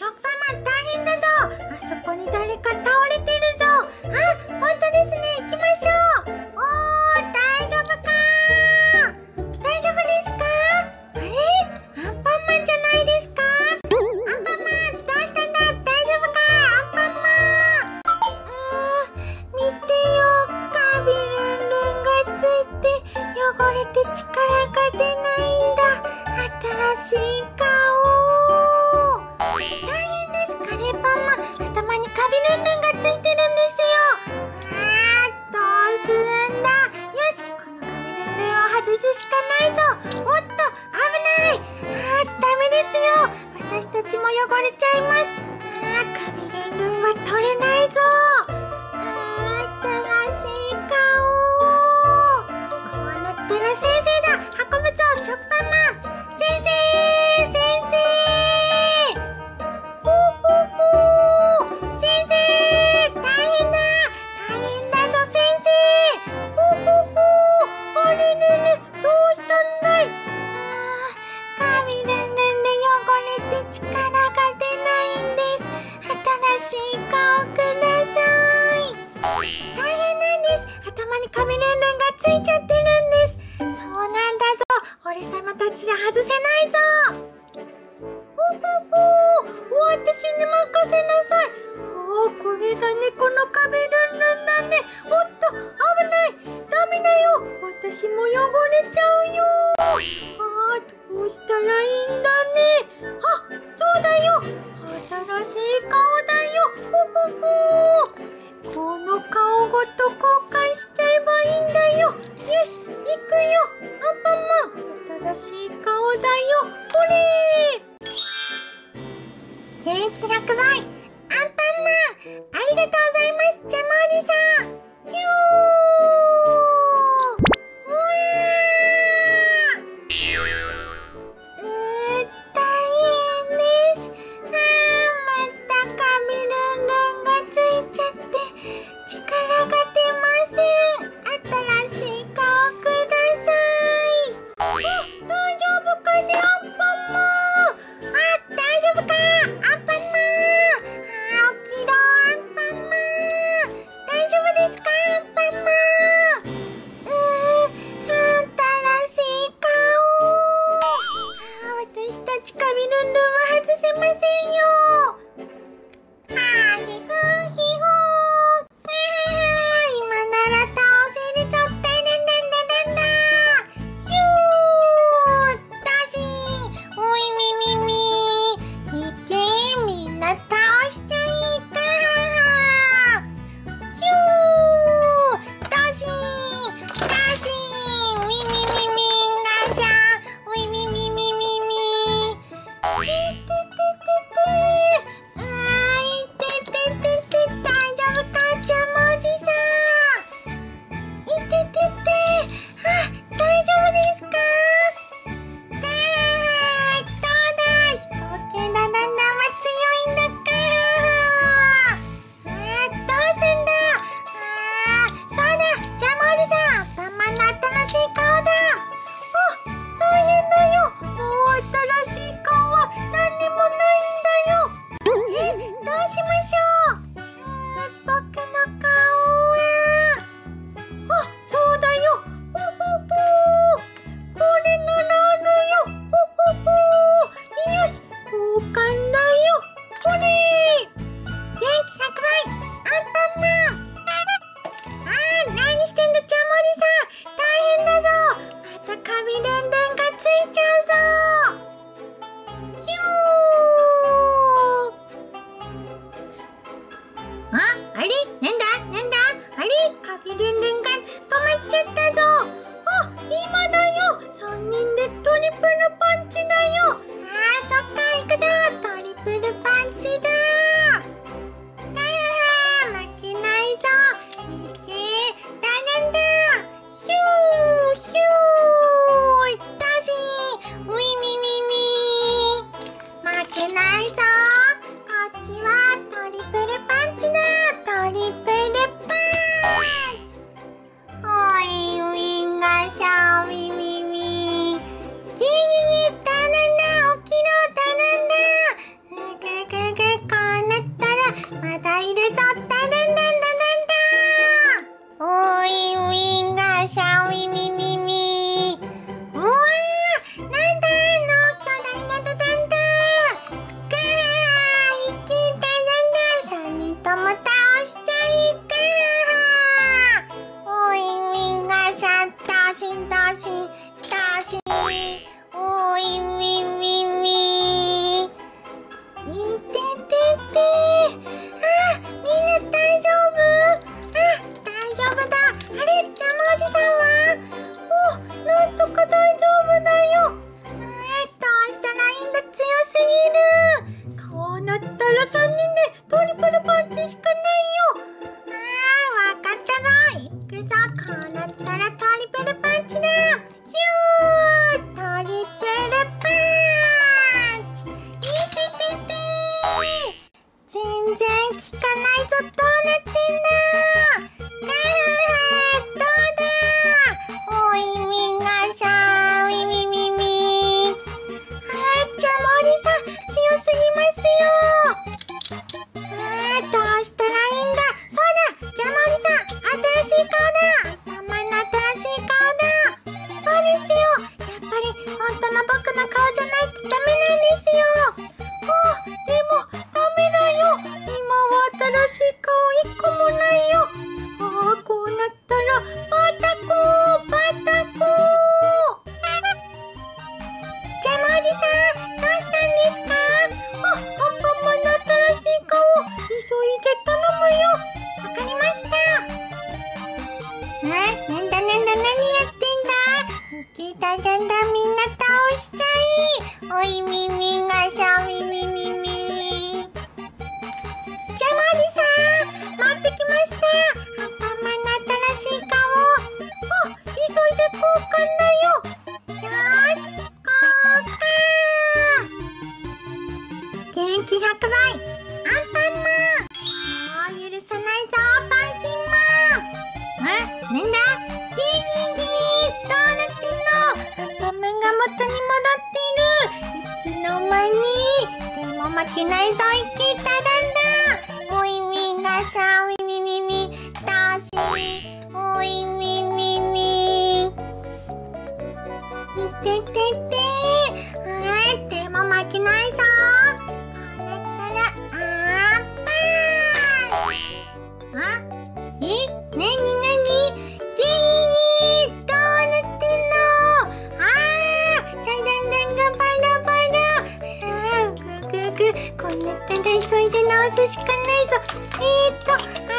食パンマン大変だぞ。あそこに誰か倒私も汚れちゃうよ。ああどうしたらいいんだね。あそうだよ。新しい顔だよ。ほほほこの顔ごと交換しちゃえばいいんだよ。よし行くよ。アンパンマ。ン新しい顔だよ。ほれケーキ100倍。アンパンマン。ありがとうございます。ジャムおじさん。たしおいみみみ。いててて。内い。けったらんあしかないぞ。えー、っと